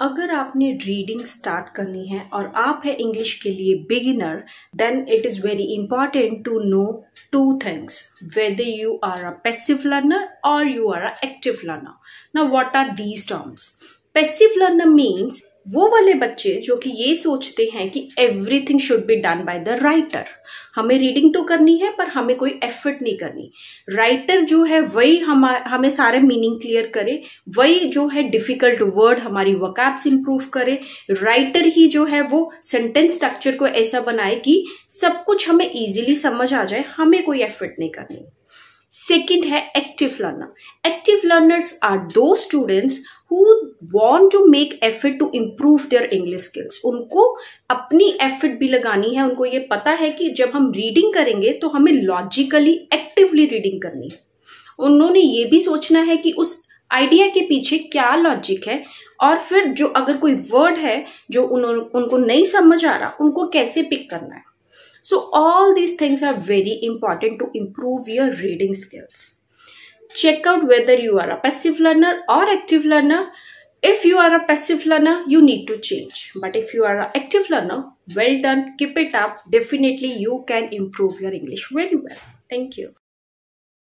अगर आपने reading start करनी है और आप है इंग्लिश के लिए beginner then it is very important to know two things whether you are a passive learner or you are a active learner ना what are these terms passive learner means वो वाले बच्चे जो कि ये सोचते हैं कि everything should be done by the writer हमें रीडिंग तो करनी है, पर हमें कोई एफर्ट नहीं करनी। राइटर जो है, वही हम, हमें सारे मीनिंग क्लियर करे, वही जो है डिफ़िकल्ट वर्ड हमारी वकैब्स इंप्रूव करे। राइटर ही जो है, वो सेंटेंस स्ट्रक्चर को ऐसा बनाए कि सब कुछ हमें इजीली समझ आ जाए, हमें कोई एफर्ट नहीं करनी। सेकेंड है active learner active learners are those students who want to make effort to improve their English skills उनको अपनी एफर्ट भी लगानी है. उनको ये पता है कि जब हम रीडिंग करेंगे तो हमें लॉजिकली एक्टिवली रीडिंग करनी है. उन्होंने ये भी सोचना है कि उस आइडिया के पीछे क्या लॉजिक है और फिर जो अगर कोई वर्ड है जो उन्होंने उनको नहीं समझ आ रहा, उनको कैसे पिक करना है? So all these things are very important to improve your reading skills. Check out whether you are a passive learner or active learner. If you are a passive learner, you need to change. But if you are an active learner, well done, keep it up. Definitely you can improve your English very well. Thank you.